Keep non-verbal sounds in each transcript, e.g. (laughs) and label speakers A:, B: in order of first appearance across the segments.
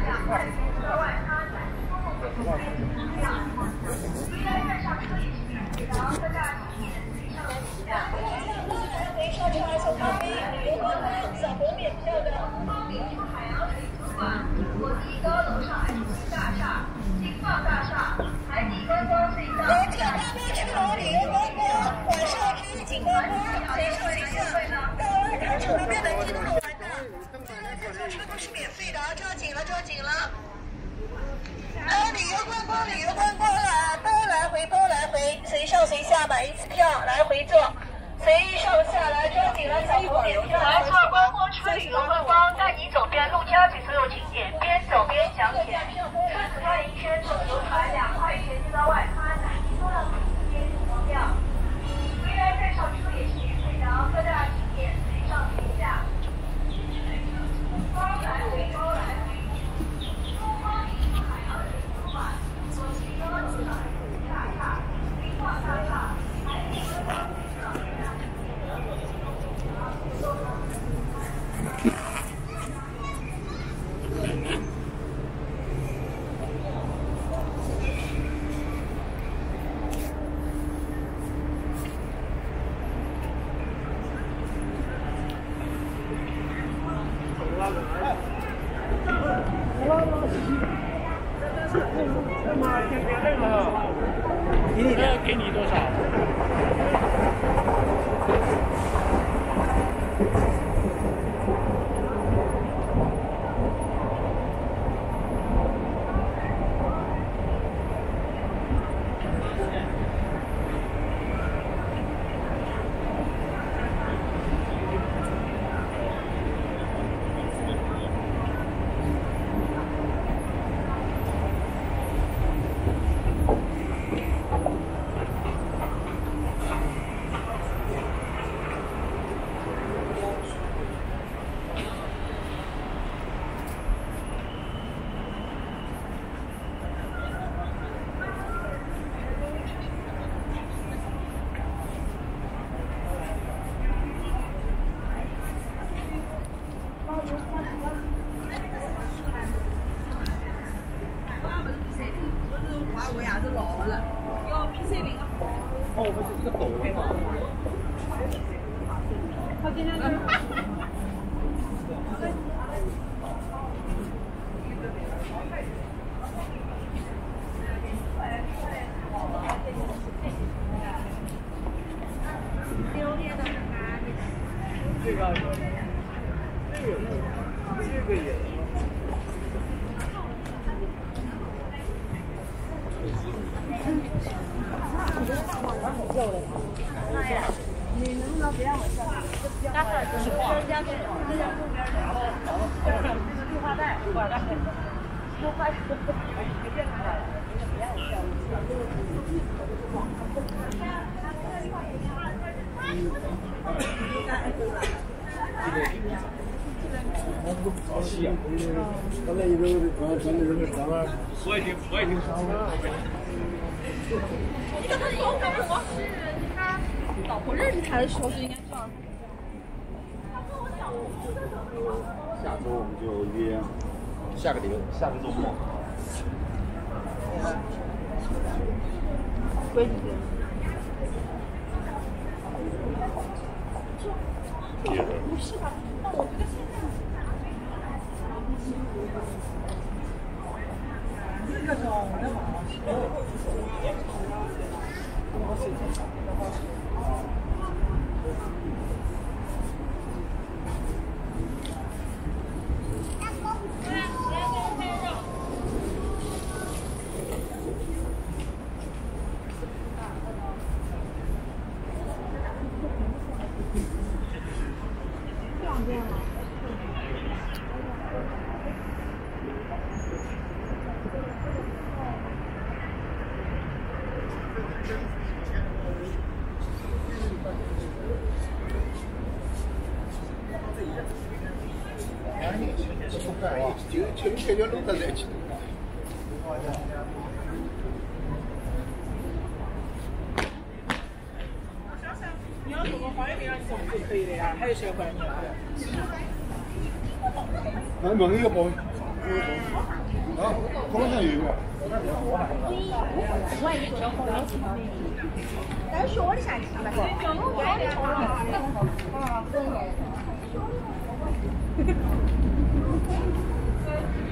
A: 喏，阿拉个四个都，来来来，啊，一样一样啊。
B: 国际高楼上海大厦、金茂大厦、海底观光隧道。
C: 抓紧了旅游观光旅游观光了啊都来回都来回随上随下买一次票来回坐。随意上下来抓紧了走一走
D: 来坐观光车旅游观光带你走遍陆家嘴所有景点边走边讲解车子转一圈
A: 手镯拍哦，不是这个抖音嘛？这个，这个，这个也。
E: 刚才一个刚才那个啥玩意儿，
A: 我已经我已经
F: 老
E: 下周我们就约下个礼拜。下个周末。
F: 规矩不是吧？那我觉得现在
E: 就全全条路在在一起。
G: 你要做个花园给他送就可以的呀，还有谁欢迎你来？
E: 那蒙一个包。啊，空上有一 (laughs)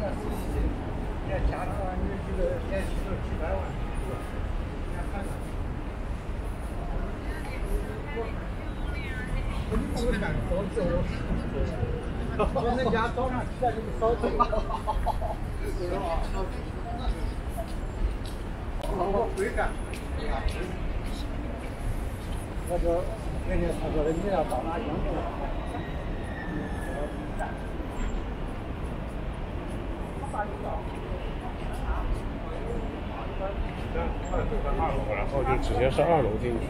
G: 在这边。
H: 人家早上起来就是烧水。我会干。我说，人家他说的你要到哪养去？
A: 二楼，然后就直接是二楼进去。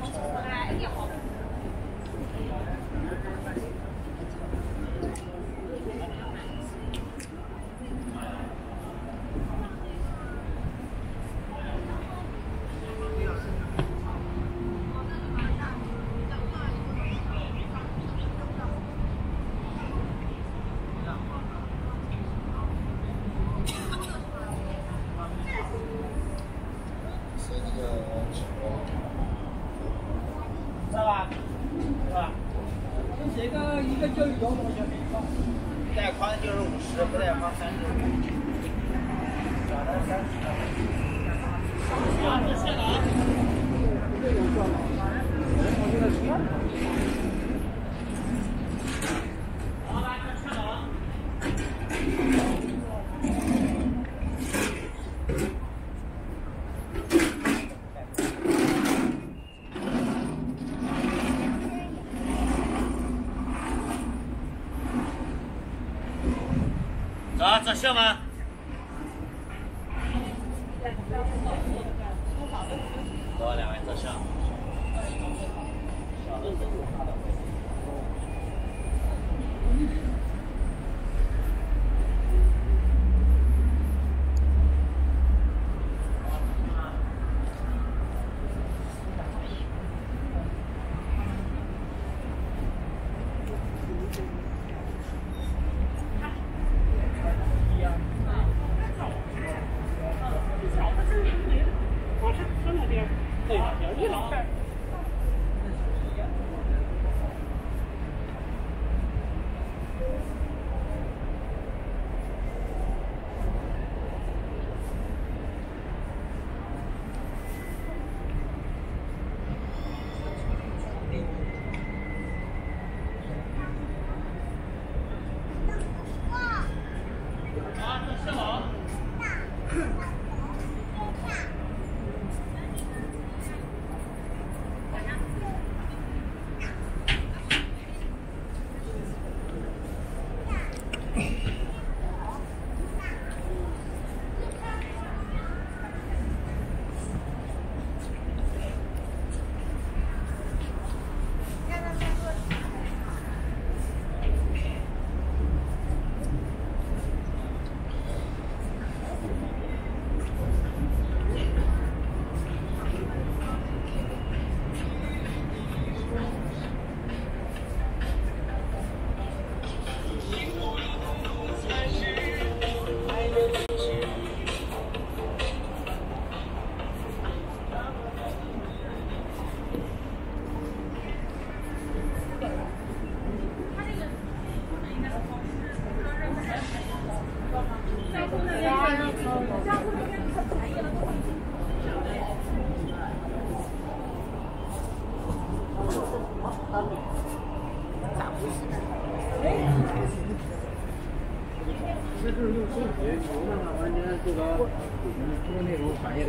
H: 知
I: 设吗？多两位特设。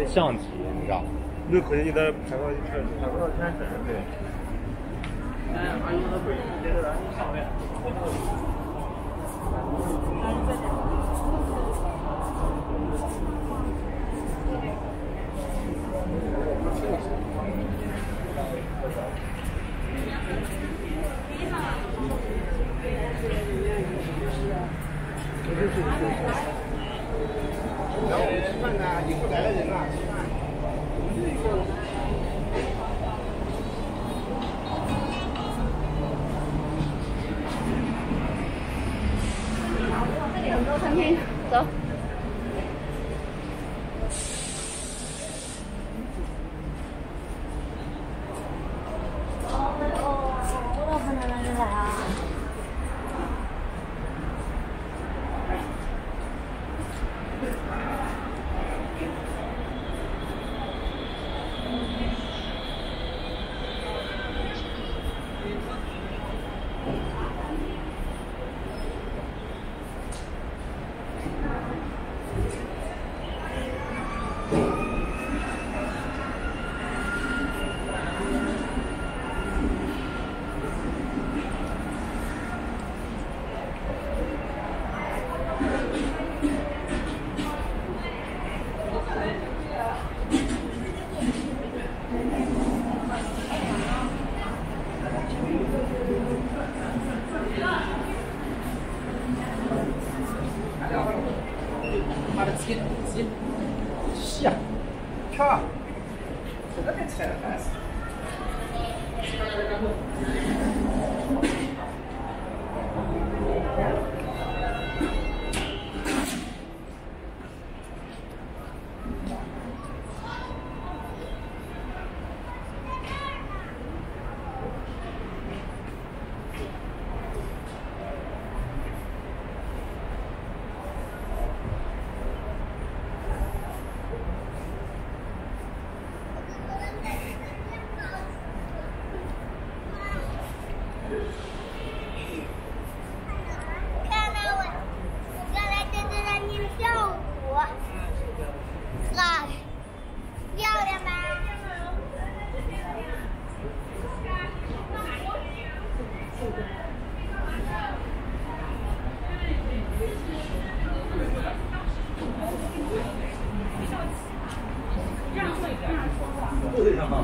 J: 相机，你知道？那可能你得拍不到拍拍不到全身，(laughs)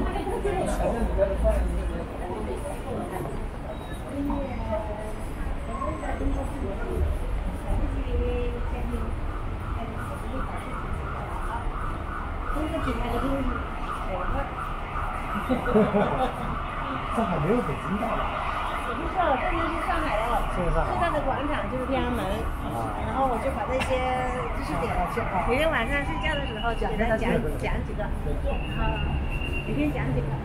A: 这
J: 还没有北京大吧？
A: 不是，这就是上海的，
J: 这是上海
A: 最大的广场就是天安门，然后我就把这些知识点，每天晚上睡觉的时候讲讲讲讲几个，你可以讲几个。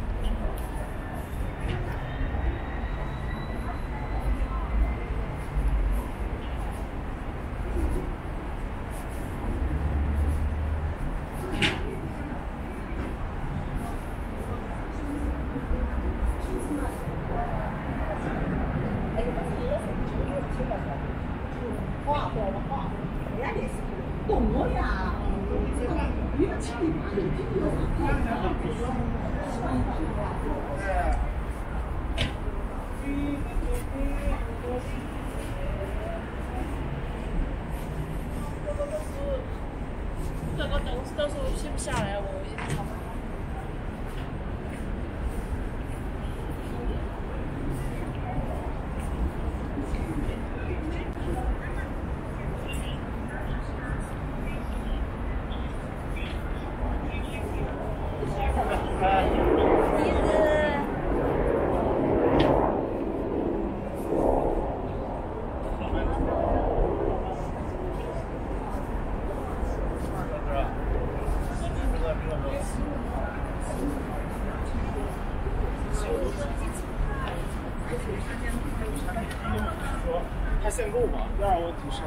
K: 这个东西到时候卸不下来，我也不好。
L: 鼻子。
A: 还限购吗？第二个问题是，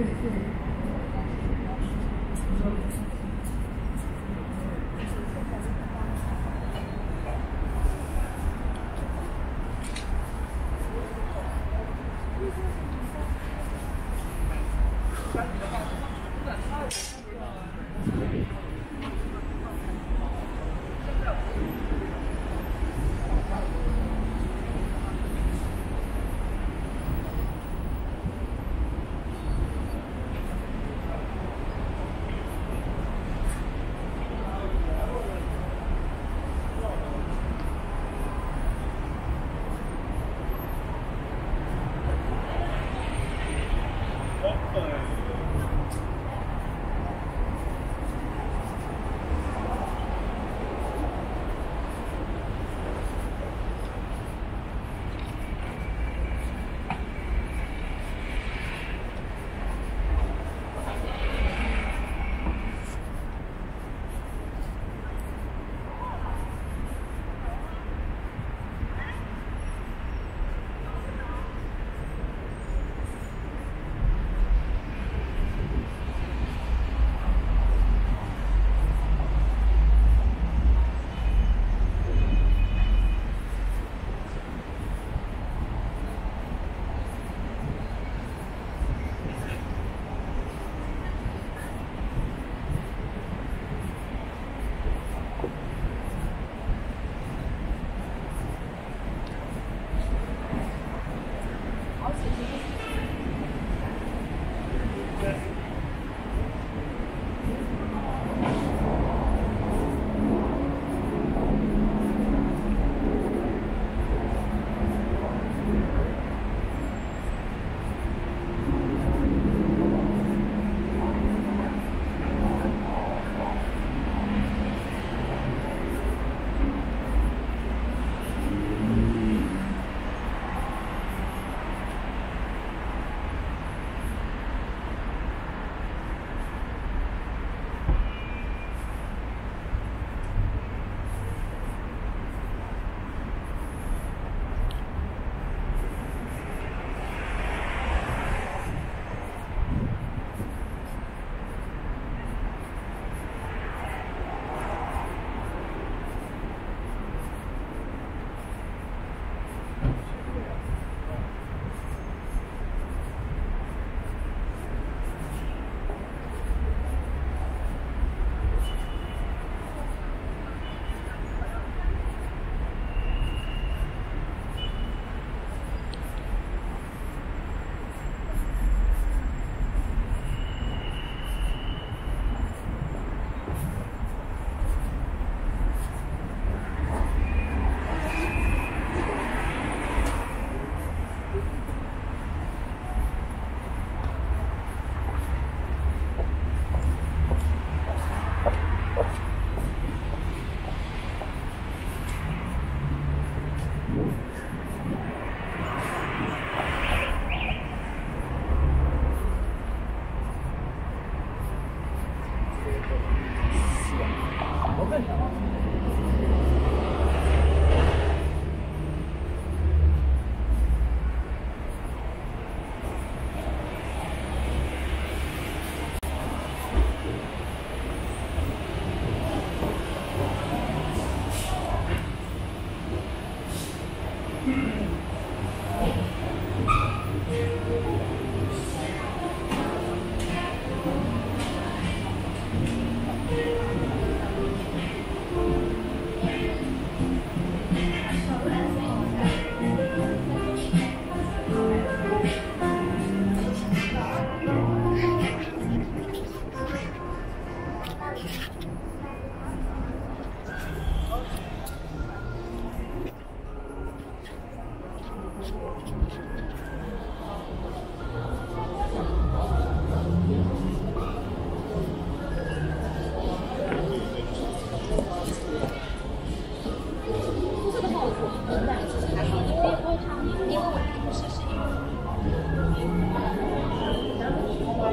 M: 嗯 good.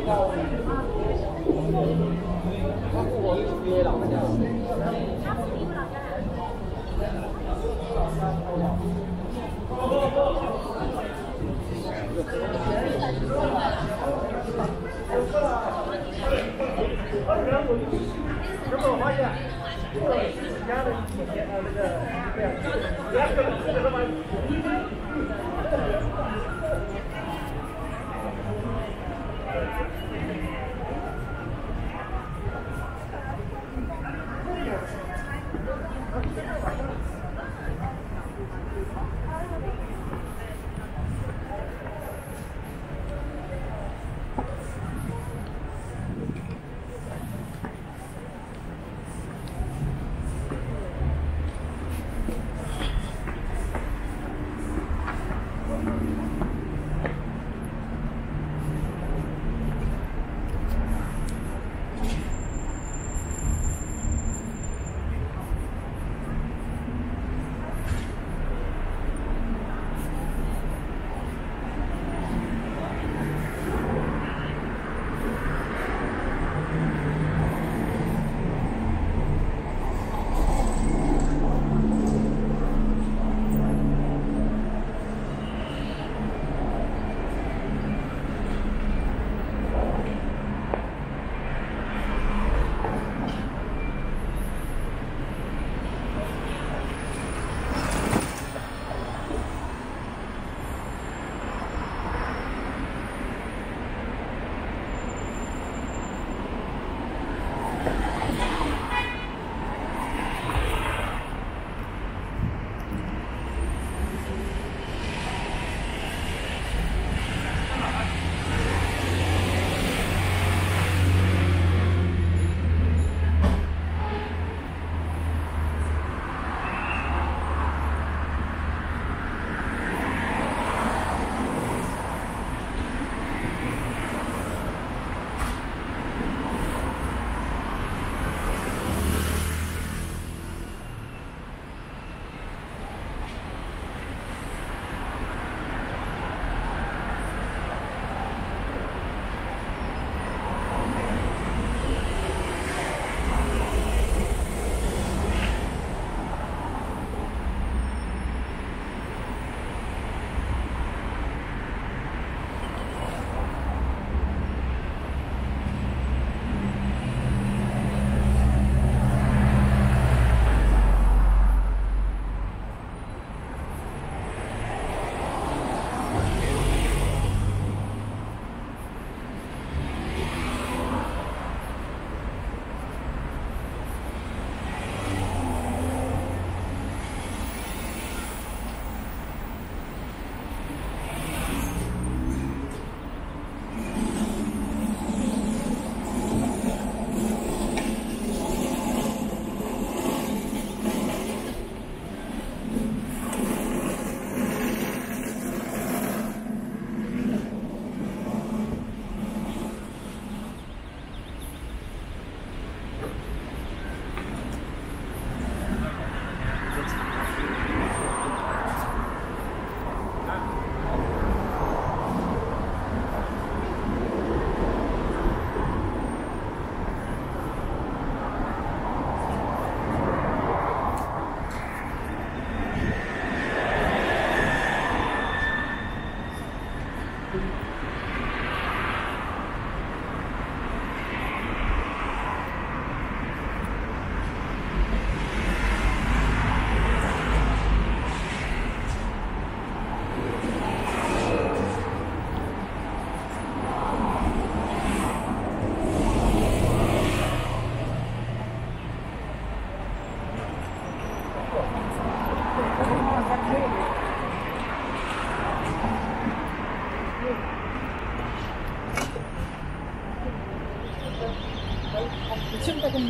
M: 他跟
L: 我又约了，好像。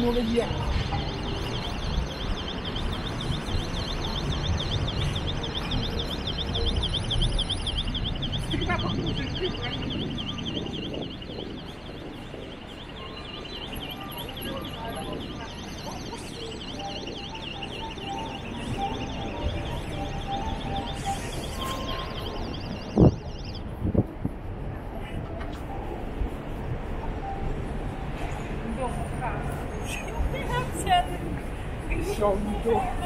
K: 现在跟摸了一样。